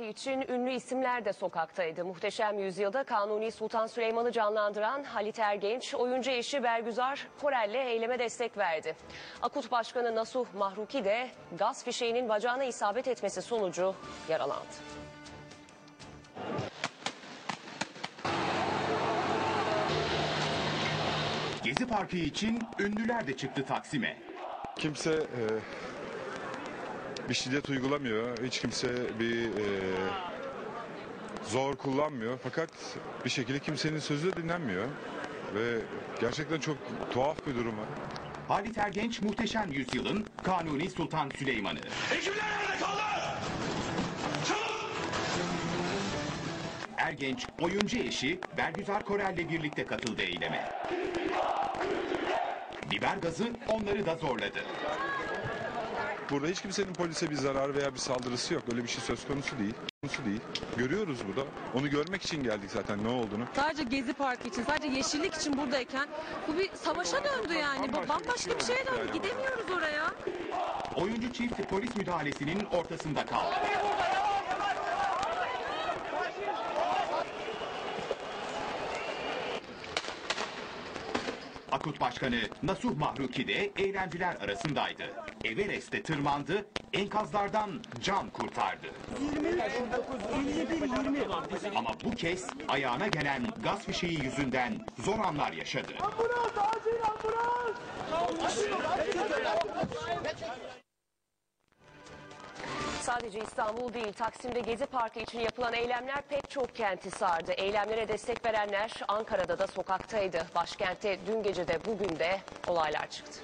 için ünlü isimler de sokaktaydı. Muhteşem Yüzyılda Kanuni Sultan Süleyman'ı canlandıran Halit Ergenç, oyuncu eşi Bergüzar Korel'le eyleme destek verdi. Akut Başkanı Nasuh Mahruki de gaz fişeğinin bacağına isabet etmesi sonucu yaralandı. Gezi Parkı için ünlüler de çıktı Taksim'e. Kimse e, bir şiddet uygulamıyor. Hiç kimse bir e, zor kullanmıyor. Fakat bir şekilde kimsenin sözü de dinlenmiyor. Ve gerçekten çok tuhaf bir durum var. Halit Ergenç muhteşem yüzyılın Kanuni Sultan Süleyman'ı. Ekipler nerede kaldı? Çabuk! Ergenç oyuncu eşi Bergüzar Korel'le birlikte katıldı eyleme. Biber gazı onları da zorladı. Burada hiç kimsenin polise bir zarar veya bir saldırısı yok. Öyle bir şey söz konusu değil. Konusu değil. Görüyoruz burada. Onu görmek için geldik zaten ne olduğunu. Sadece Gezi Parkı için, sadece yeşillik için buradayken bu bir savaşa döndü yani. Bu bambaşka bir şeye döndü. Gidemiyoruz oraya. Oyuncu çift polis müdahalesinin ortasında kaldı. Akut Başkanı Nasuh Mahruki de eğlenciler arasındaydı. Everest'e tırmandı, enkazlardan can kurtardı. Ama bu kez ayağına gelen gaz fişeği yüzünden zor anlar yaşadı sadece İstanbul değil Taksim'de Gezi Parkı için yapılan eylemler pek çok kenti sardı. Eylemlere destek verenler Ankara'da da sokaktaydı. Başkentte dün gece de bugün de olaylar çıktı.